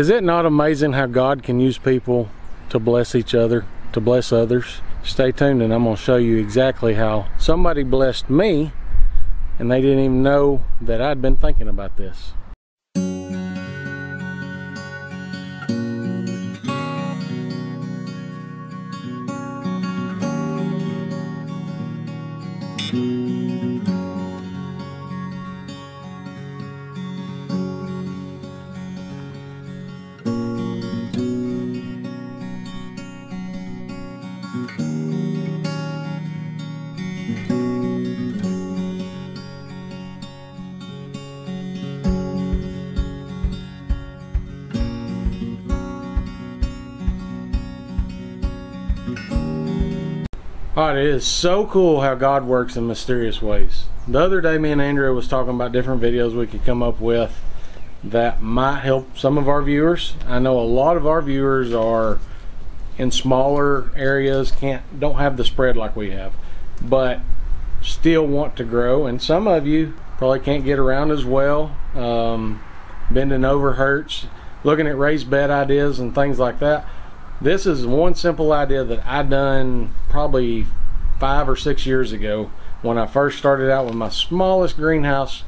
Is it not amazing how God can use people to bless each other, to bless others? Stay tuned and I'm going to show you exactly how somebody blessed me and they didn't even know that I'd been thinking about this. Alright, it is so cool how God works in mysterious ways. The other day, me and Andrea was talking about different videos we could come up with that might help some of our viewers. I know a lot of our viewers are in smaller areas, can't don't have the spread like we have, but still want to grow. And some of you probably can't get around as well. Um, bending over hurts. Looking at raised bed ideas and things like that this is one simple idea that I done probably five or six years ago when I first started out with my smallest greenhouse.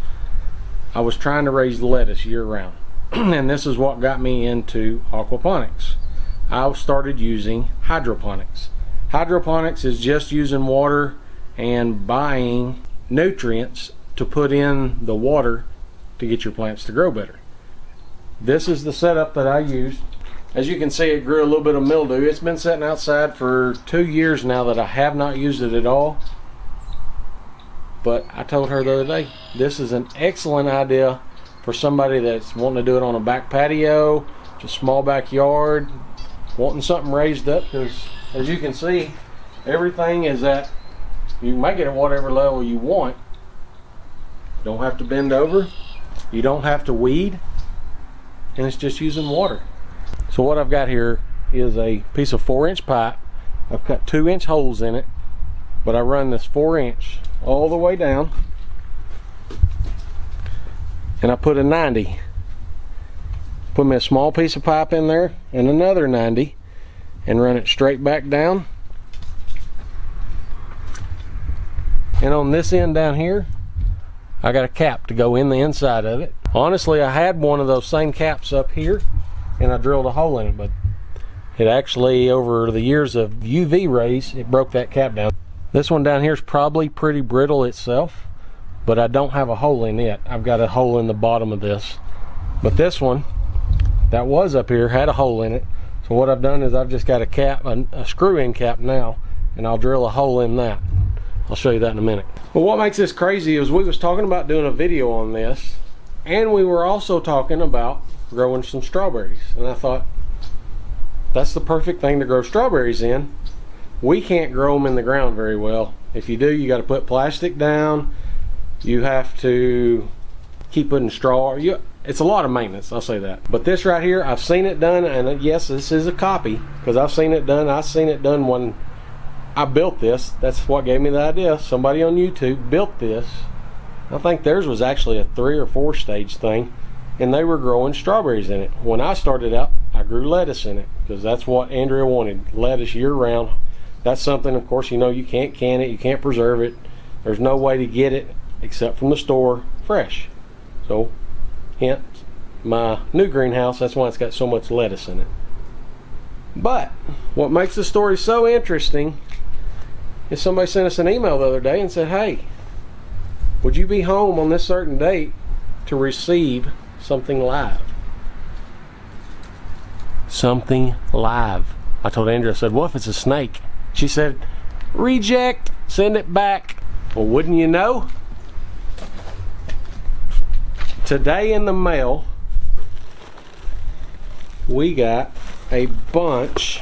I was trying to raise lettuce year round. and this is what got me into aquaponics. I started using hydroponics. Hydroponics is just using water and buying nutrients to put in the water to get your plants to grow better. This is the setup that I used as you can see, it grew a little bit of mildew. It's been sitting outside for two years now that I have not used it at all. But I told her the other day, this is an excellent idea for somebody that's wanting to do it on a back patio, just small backyard, wanting something raised up. Because as you can see, everything is at, you make it at whatever level you want. You Don't have to bend over. You don't have to weed. And it's just using water. So what I've got here is a piece of four inch pipe. I've cut two inch holes in it, but I run this four inch all the way down and I put a 90. Put me a small piece of pipe in there and another 90 and run it straight back down. And on this end down here, I got a cap to go in the inside of it. Honestly, I had one of those same caps up here and I drilled a hole in it, but it actually, over the years of UV rays, it broke that cap down. This one down here is probably pretty brittle itself, but I don't have a hole in it. I've got a hole in the bottom of this. But this one, that was up here, had a hole in it. So what I've done is I've just got a cap, a, a screw-in cap now, and I'll drill a hole in that. I'll show you that in a minute. But what makes this crazy is we was talking about doing a video on this, and we were also talking about growing some strawberries. And I thought, that's the perfect thing to grow strawberries in. We can't grow them in the ground very well. If you do, you got to put plastic down. You have to keep putting straw. You, it's a lot of maintenance, I'll say that. But this right here, I've seen it done, and uh, yes, this is a copy because I've seen it done. I've seen it done when I built this. That's what gave me the idea. Somebody on YouTube built this. I think theirs was actually a three or four stage thing and they were growing strawberries in it. When I started out, I grew lettuce in it because that's what Andrea wanted lettuce year round. That's something, of course, you know, you can't can it, you can't preserve it. There's no way to get it except from the store fresh. So, hence my new greenhouse, that's why it's got so much lettuce in it. But what makes the story so interesting is somebody sent us an email the other day and said, Hey, would you be home on this certain date to receive something live. Something live. I told Andrea, I said, what if it's a snake? She said, reject, send it back. Well, wouldn't you know? Today in the mail, we got a bunch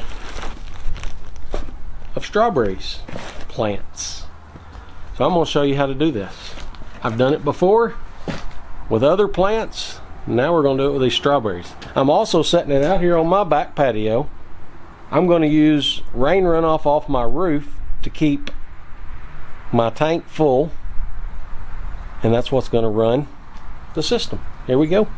of strawberries plants. So I'm going to show you how to do this. I've done it before with other plants now we're going to do it with these strawberries. I'm also setting it out here on my back patio. I'm going to use rain runoff off my roof to keep my tank full. And that's what's going to run the system. Here we go.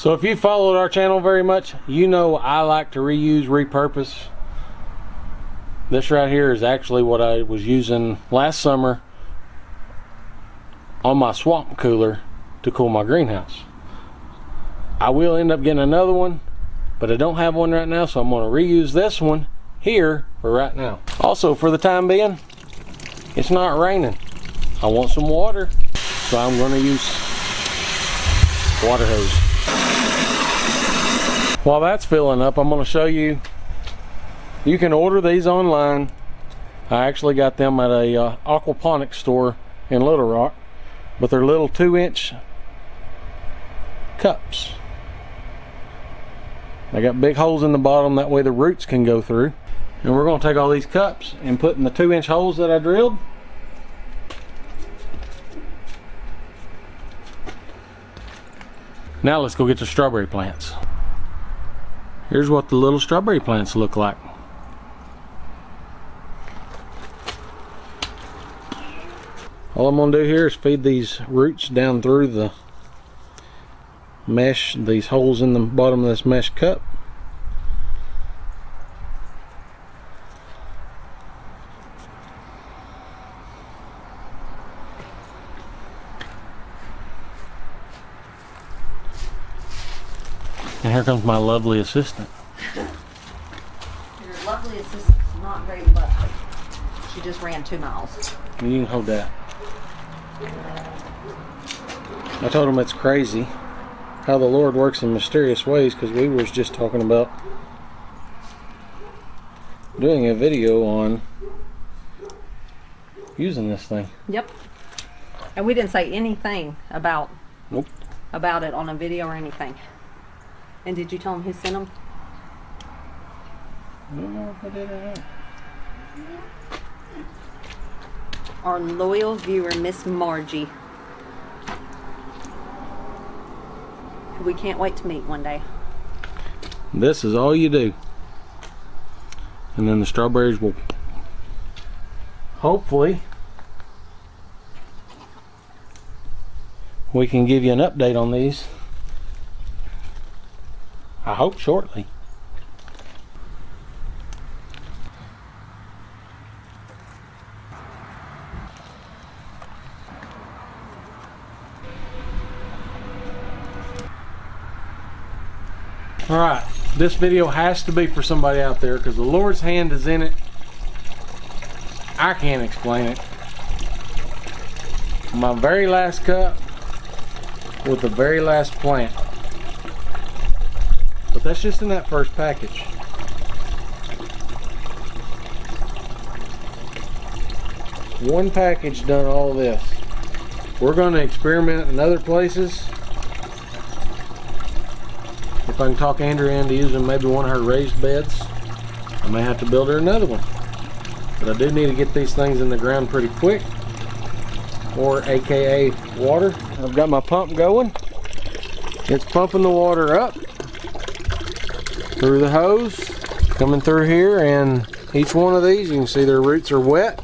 So if you followed our channel very much, you know I like to reuse, repurpose. This right here is actually what I was using last summer on my swamp cooler to cool my greenhouse. I will end up getting another one, but I don't have one right now, so I'm going to reuse this one here for right now. Also, for the time being, it's not raining. I want some water, so I'm going to use water hose. While that's filling up, I'm going to show you, you can order these online. I actually got them at a uh, aquaponics store in Little Rock, but they're little two inch cups. They got big holes in the bottom, that way the roots can go through. And we're going to take all these cups and put in the two inch holes that I drilled. Now let's go get the strawberry plants. Here's what the little strawberry plants look like. All I'm going to do here is feed these roots down through the mesh, these holes in the bottom of this mesh cup. And here comes my lovely assistant. Your lovely assistant's not very lovely. She just ran two miles. You can hold that. I told him it's crazy how the Lord works in mysterious ways because we was just talking about doing a video on using this thing. Yep. And we didn't say anything about Nope. about it on a video or anything. And did you tell him who sent them? I don't know if I did or not. Our loyal viewer, Miss Margie. who We can't wait to meet one day. This is all you do. And then the strawberries will hopefully we can give you an update on these. I hope shortly. All right, this video has to be for somebody out there because the Lord's hand is in it. I can't explain it. My very last cup with the very last plant. But that's just in that first package. One package done all this. We're going to experiment in other places. If I can talk Andrea into using maybe one of her raised beds, I may have to build her another one. But I do need to get these things in the ground pretty quick. Or AKA water. I've got my pump going. It's pumping the water up through the hose, coming through here, and each one of these, you can see their roots are wet.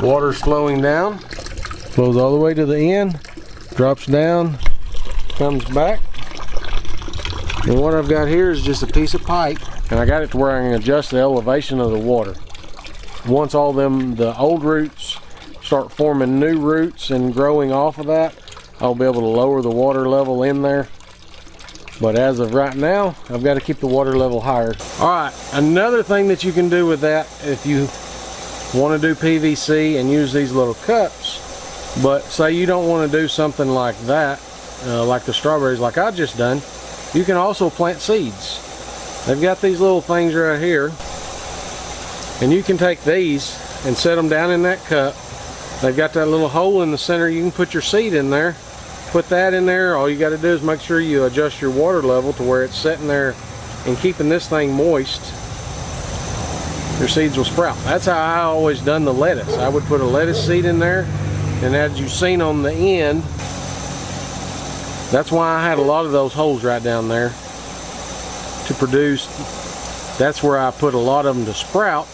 Water's flowing down, flows all the way to the end, drops down, comes back. And what I've got here is just a piece of pipe, and I got it to where I can adjust the elevation of the water. Once all them, the old roots start forming new roots and growing off of that, I'll be able to lower the water level in there. But as of right now, I've got to keep the water level higher. All right, another thing that you can do with that, if you want to do PVC and use these little cups, but say you don't want to do something like that, uh, like the strawberries like I just done, you can also plant seeds. They've got these little things right here, and you can take these and set them down in that cup. They've got that little hole in the center. You can put your seed in there. Put that in there. All you got to do is make sure you adjust your water level to where it's sitting there and keeping this thing moist. Your seeds will sprout. That's how I always done the lettuce. I would put a lettuce seed in there, and as you've seen on the end, that's why I had a lot of those holes right down there to produce. That's where I put a lot of them to sprout.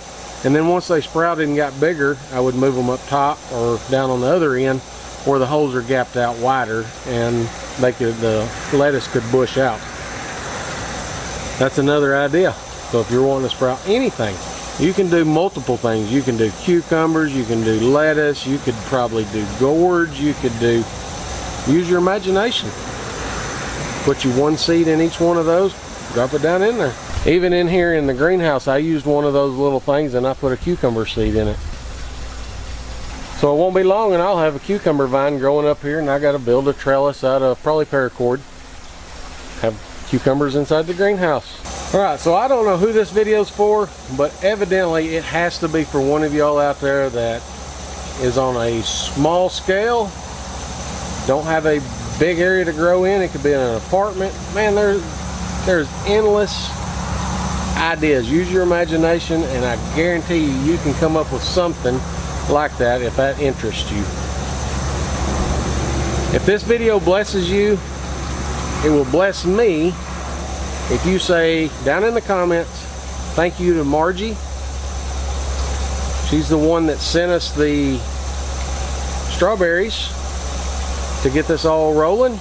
And then once they sprouted and got bigger, I would move them up top or down on the other end where the holes are gapped out wider. And they could the lettuce could bush out. That's another idea. So if you're wanting to sprout anything, you can do multiple things. You can do cucumbers, you can do lettuce, you could probably do gourds, you could do, use your imagination. Put you one seed in each one of those, drop it down in there. Even in here in the greenhouse, I used one of those little things and I put a cucumber seed in it. So it won't be long and I'll have a cucumber vine growing up here and I got to build a trellis out of probably paracord. Have cucumbers inside the greenhouse. Alright, so I don't know who this video's for, but evidently it has to be for one of y'all out there that is on a small scale, don't have a big area to grow in. It could be in an apartment. Man, there's, there's endless ideas. Use your imagination and I guarantee you, you can come up with something like that if that interests you. If this video blesses you, it will bless me if you say down in the comments, thank you to Margie. She's the one that sent us the strawberries to get this all rolling.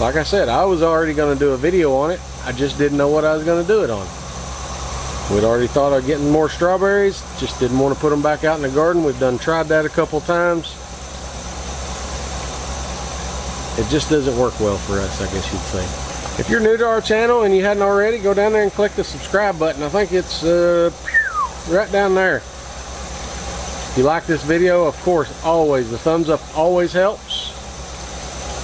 Like I said, I was already going to do a video on it. I just didn't know what I was going to do it on. We'd already thought of getting more strawberries, just didn't want to put them back out in the garden. We've done tried that a couple times. It just doesn't work well for us, I guess you'd say. If you're new to our channel and you hadn't already, go down there and click the subscribe button. I think it's uh, right down there. If you like this video, of course, always, the thumbs up always helps.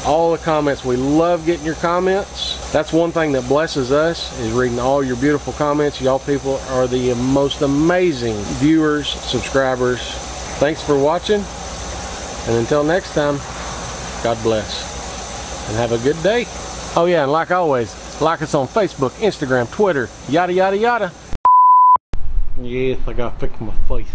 All the comments, we love getting your comments. That's one thing that blesses us, is reading all your beautiful comments. Y'all people are the most amazing viewers, subscribers. Thanks for watching. And until next time, God bless. And have a good day. Oh yeah, and like always, like us on Facebook, Instagram, Twitter, yada yada yada. Yes, I gotta fix my face.